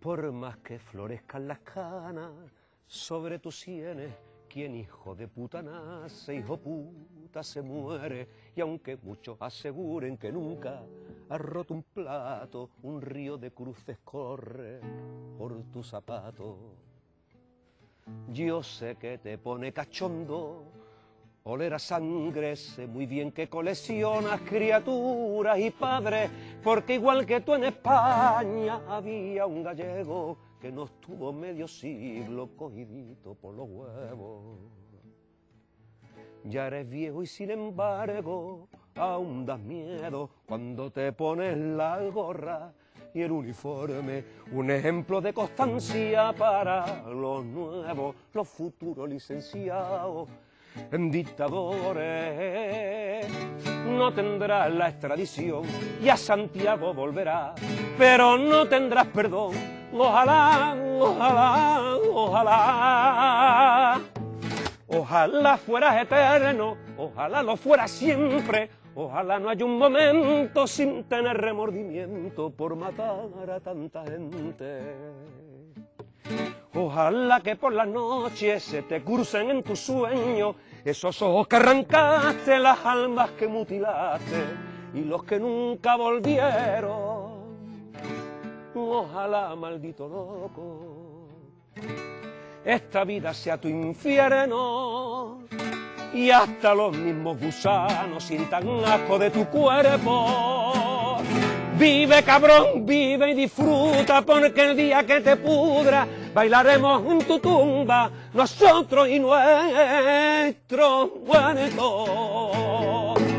Por más que florezcan las canas sobre tus sienes, quien hijo de puta nace, hijo puta se muere. Y aunque muchos aseguren que nunca ha roto un plato, un río de cruces corre por tu zapato. Yo sé que te pone cachondo oler a sangre, sé muy bien que coleccionas criaturas y padres, porque igual que tú en España había un gallego que no estuvo medio siglo cogidito por los huevos. Ya eres viejo y sin embargo aún das miedo cuando te pones la gorra y el uniforme, un ejemplo de constancia para los nuevos, los futuros licenciados en dictadores. No tendrás la extradición y a Santiago volverás, pero no tendrás perdón. Ojalá, ojalá, ojalá. Ojalá fueras eterno, ojalá lo fuera siempre, ojalá no haya un momento sin tener remordimiento por matar a tanta gente. Ojalá que por las noches se te crucen en tu sueño esos ojos que arrancaste, las almas que mutilaste y los que nunca volvieron. Ojalá, maldito loco, esta vida sea tu infierno y hasta los mismos gusanos sientan asco de tu cuerpo. Vive cabrón, vive y disfruta porque el día que te pudra bailaremos en tu tumba nosotros y nuestro muertos.